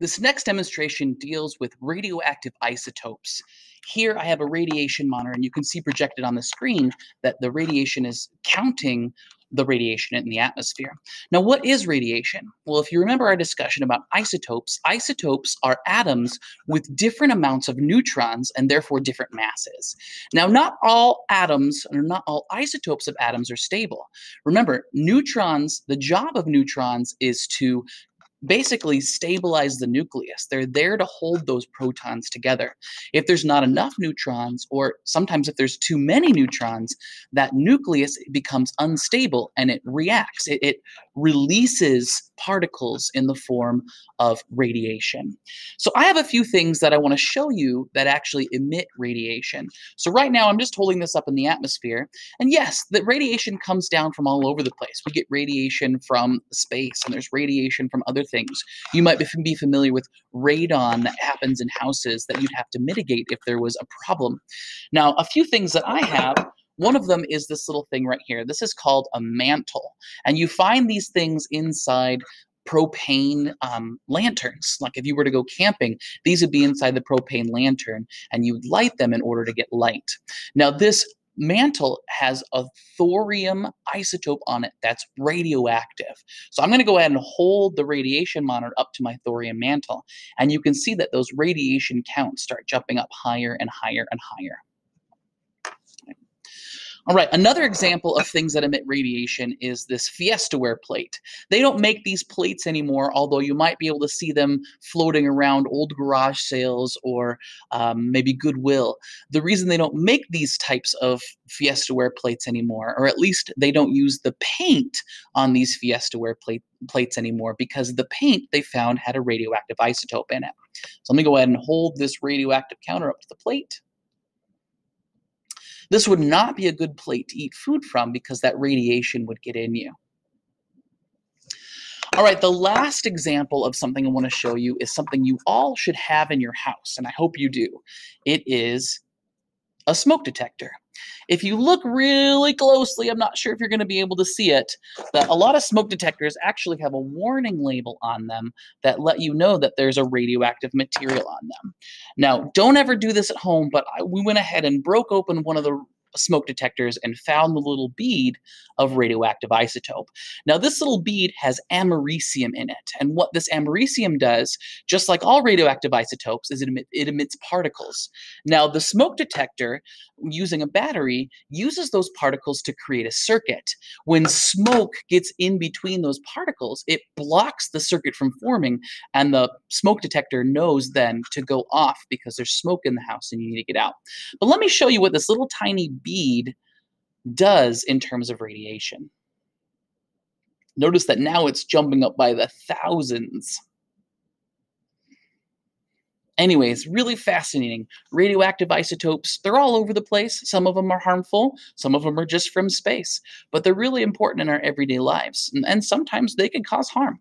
This next demonstration deals with radioactive isotopes. Here I have a radiation monitor and you can see projected on the screen that the radiation is counting the radiation in the atmosphere. Now, what is radiation? Well, if you remember our discussion about isotopes, isotopes are atoms with different amounts of neutrons and therefore different masses. Now, not all atoms or not all isotopes of atoms are stable. Remember, neutrons, the job of neutrons is to basically stabilize the nucleus. They're there to hold those protons together. If there's not enough neutrons, or sometimes if there's too many neutrons, that nucleus becomes unstable and it reacts. It, it releases particles in the form of radiation. So I have a few things that I want to show you that actually emit radiation. So right now I'm just holding this up in the atmosphere. And yes, the radiation comes down from all over the place. We get radiation from space and there's radiation from other things. You might be familiar with radon that happens in houses that you'd have to mitigate if there was a problem. Now, a few things that I have one of them is this little thing right here. This is called a mantle. And you find these things inside propane um, lanterns. Like if you were to go camping, these would be inside the propane lantern and you'd light them in order to get light. Now, this mantle has a thorium isotope on it that's radioactive. So I'm going to go ahead and hold the radiation monitor up to my thorium mantle. And you can see that those radiation counts start jumping up higher and higher and higher. All right, another example of things that emit radiation is this Fiestaware plate. They don't make these plates anymore, although you might be able to see them floating around old garage sales or um, maybe Goodwill. The reason they don't make these types of Fiestaware plates anymore, or at least they don't use the paint on these Fiestaware plate, plates anymore, because the paint they found had a radioactive isotope in it. So let me go ahead and hold this radioactive counter up to the plate. This would not be a good plate to eat food from because that radiation would get in you. All right, the last example of something I want to show you is something you all should have in your house, and I hope you do. It is a smoke detector. If you look really closely, I'm not sure if you're going to be able to see it, but a lot of smoke detectors actually have a warning label on them that let you know that there's a radioactive material on them. Now, don't ever do this at home, but I, we went ahead and broke open one of the smoke detectors and found the little bead of radioactive isotope. Now, this little bead has americium in it. And what this americium does, just like all radioactive isotopes, is it, emit, it emits particles. Now, the smoke detector, using a battery, uses those particles to create a circuit. When smoke gets in between those particles, it blocks the circuit from forming, and the smoke detector knows then to go off because there's smoke in the house and you need to get out. But let me show you what this little tiny bead does in terms of radiation. Notice that now it's jumping up by the thousands. Anyways, really fascinating. Radioactive isotopes, they're all over the place. Some of them are harmful, some of them are just from space, but they're really important in our everyday lives, and, and sometimes they can cause harm.